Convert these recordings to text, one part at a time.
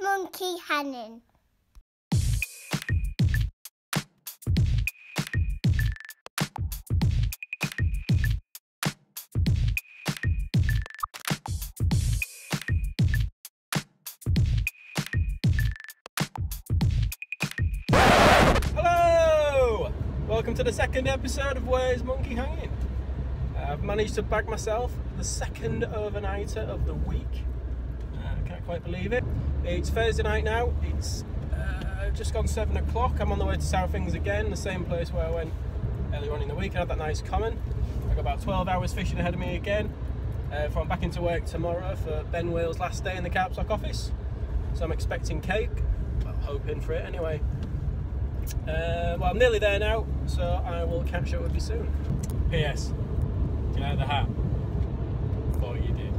monkey? Hello! Welcome to the second episode of Where's Monkey Hanging? Uh, I've managed to bag myself the second overnighter of the week. I quite believe it. It's Thursday night now. It's uh, just gone seven o'clock. I'm on the way to South Ings again, the same place where I went earlier on in the week. I had that nice common. I've got about 12 hours fishing ahead of me again. Uh, I'm back into work tomorrow for Ben Wheel's last day in the Carpstock office. So I'm expecting cake. Well, hoping for it anyway. Uh, well, I'm nearly there now, so I will catch up with you soon. P.S. Do you like the hat? Thought you did.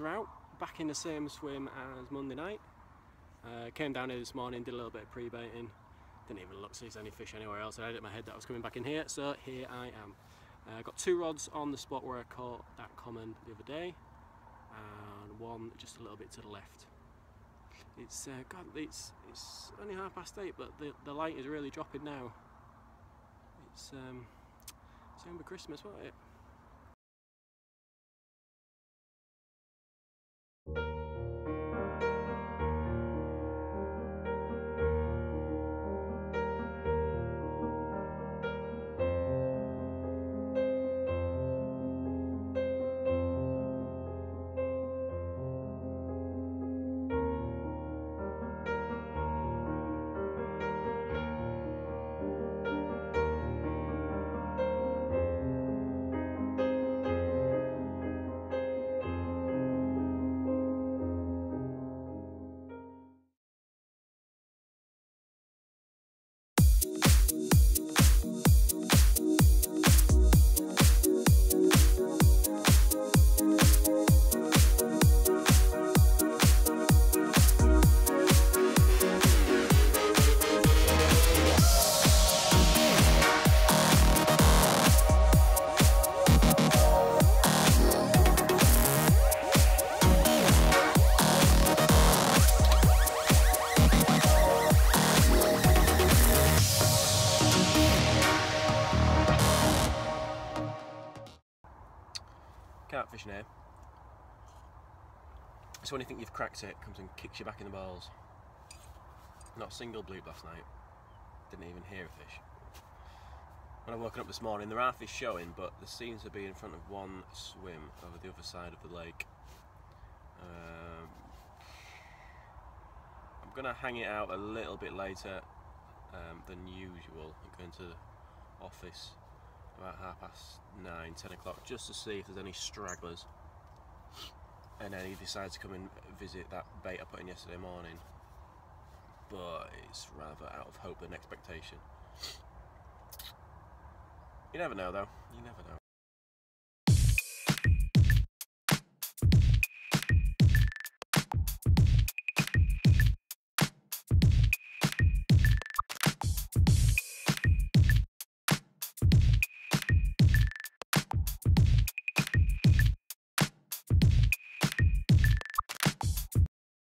Are out. Back in the same swim as Monday night. Uh, came down here this morning, did a little bit of pre-baiting. Didn't even look see any fish anywhere else. I had it in my head that I was coming back in here, so here I am. I uh, got two rods on the spot where I caught that common the other day, and one just a little bit to the left. It's uh, God, it's it's only half past eight, but the the light is really dropping now. It's um, it's over Christmas, won't it? Catfish now. So when you think you've cracked it, comes and kicks you back in the balls. Not a single bloop last night. Didn't even hear a fish. When I woken up this morning, there are fish showing, but there seems to be in front of one swim over the other side of the lake. Um, I'm going to hang it out a little bit later um, than usual. I'm going to the office about half past nine, ten o'clock, just to see if there's any stragglers. And then he decides to come and visit that bait I put in yesterday morning. But it's rather out of hope than expectation. You never know though, you never know.